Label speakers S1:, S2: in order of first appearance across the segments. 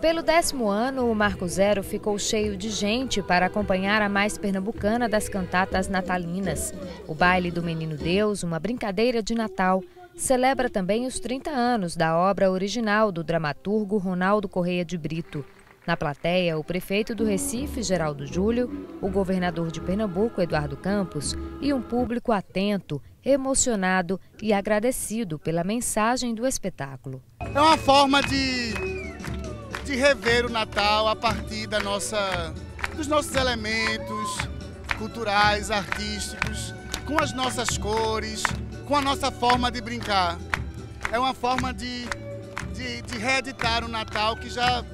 S1: Pelo décimo ano, o Marco Zero ficou cheio de gente para acompanhar a mais pernambucana das cantatas natalinas. O baile do Menino Deus, uma brincadeira de Natal, celebra também os 30 anos da obra original do dramaturgo Ronaldo Correia de Brito. Na plateia, o prefeito do Recife, Geraldo Júlio, o governador de Pernambuco, Eduardo Campos, e um público atento, emocionado e agradecido pela mensagem do espetáculo.
S2: É uma forma de, de rever o Natal a partir da nossa, dos nossos elementos culturais, artísticos, com as nossas cores, com a nossa forma de brincar. É uma forma de, de, de reeditar o Natal que já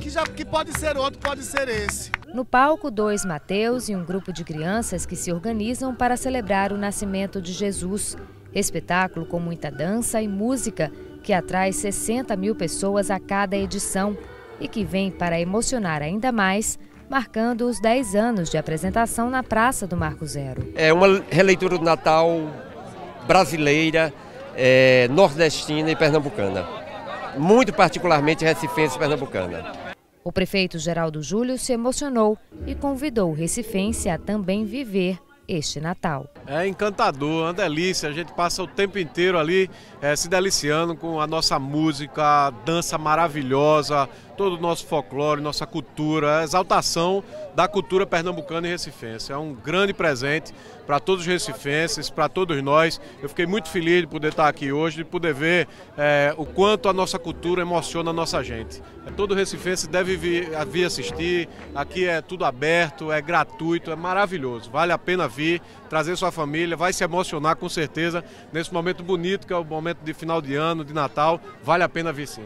S2: que, já, que pode ser outro, pode ser esse.
S1: No palco, dois Mateus e um grupo de crianças que se organizam para celebrar o nascimento de Jesus. Espetáculo com muita dança e música que atrai 60 mil pessoas a cada edição e que vem para emocionar ainda mais, marcando os 10 anos de apresentação na Praça do Marco Zero.
S3: É uma releitura do Natal brasileira, é, nordestina e pernambucana. Muito particularmente recifense e pernambucana.
S1: O prefeito Geraldo Júlio se emocionou e convidou o recifense a também viver este Natal.
S4: É encantador, uma delícia. A gente passa o tempo inteiro ali é, se deliciando com a nossa música, dança maravilhosa, todo o nosso folclore, nossa cultura, a exaltação da cultura pernambucana e recifense. É um grande presente para todos os recifenses, para todos nós. Eu fiquei muito feliz de poder estar aqui hoje, de poder ver é, o quanto a nossa cultura emociona a nossa gente. Todo recifense deve vir, vir assistir, aqui é tudo aberto, é gratuito, é maravilhoso. Vale a pena vir, trazer sua família, vai se emocionar com certeza nesse momento bonito que é o momento de final de ano, de Natal. Vale a pena vir sim.